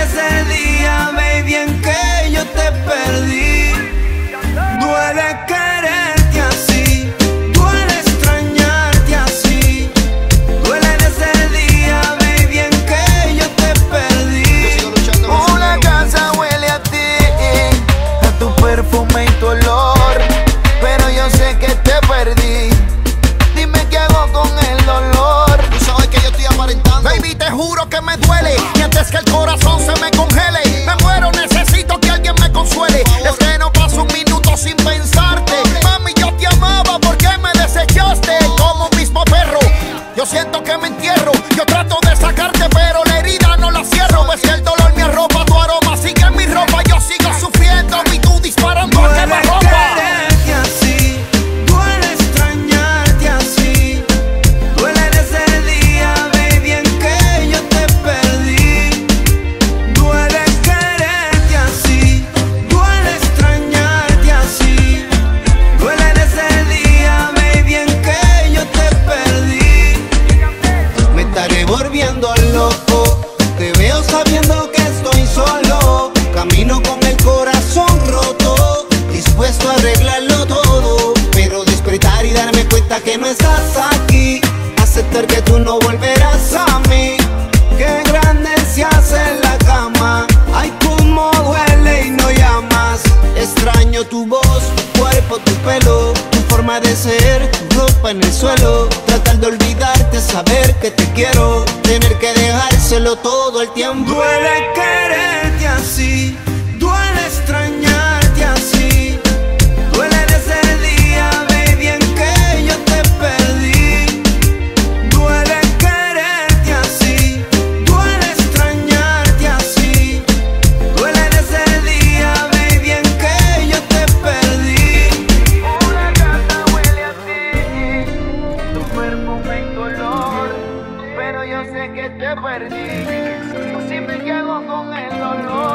Duele Baby, te juro que me duele. Y antes que el corazón se me congele, me muero, necesito que alguien me consuele. Es que no paso un minuto sin pensarte. Mami, yo te amaba, ¿por qué me desechaste? Como un mismo perro. Yo siento que me entierro. Yo trato de arreglarlo todo, pero despertar y darme cuenta que no estás aquí, aceptar que tú no volverás a mí, que grande se hace la cama, ay como duele y no llamas, extraño tu voz, tu cuerpo, tu pelo, tu forma de ser, ropa en el suelo, tratar de olvidarte, saber que te quiero, tener que dejárselo todo el tiempo. Duele quererte así, sé que te perdí. Si me quedo con el dolor,